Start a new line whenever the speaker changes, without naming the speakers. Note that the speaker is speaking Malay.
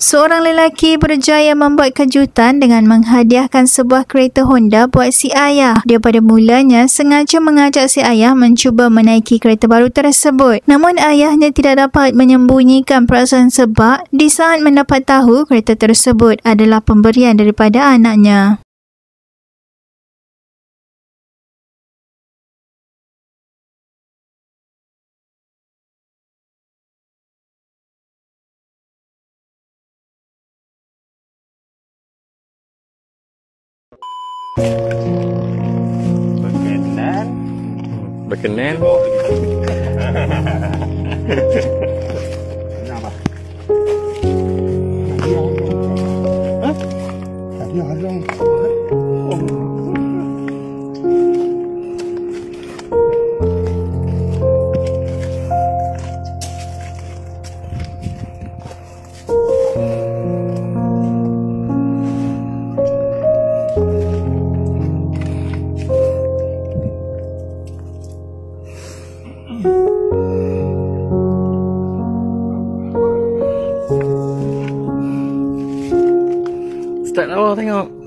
Seorang lelaki berjaya membuat kejutan dengan menghadiahkan sebuah kereta Honda buat si ayah. Dia pada mulanya sengaja mengajak si ayah mencuba menaiki kereta baru tersebut. Namun ayahnya tidak dapat menyembunyikan perasaan sebab di saat mendapat tahu kereta tersebut adalah pemberian daripada anaknya.
Berkenan.
Berkenan.
Kenapa?
Tadi halang.
Start awal tengok.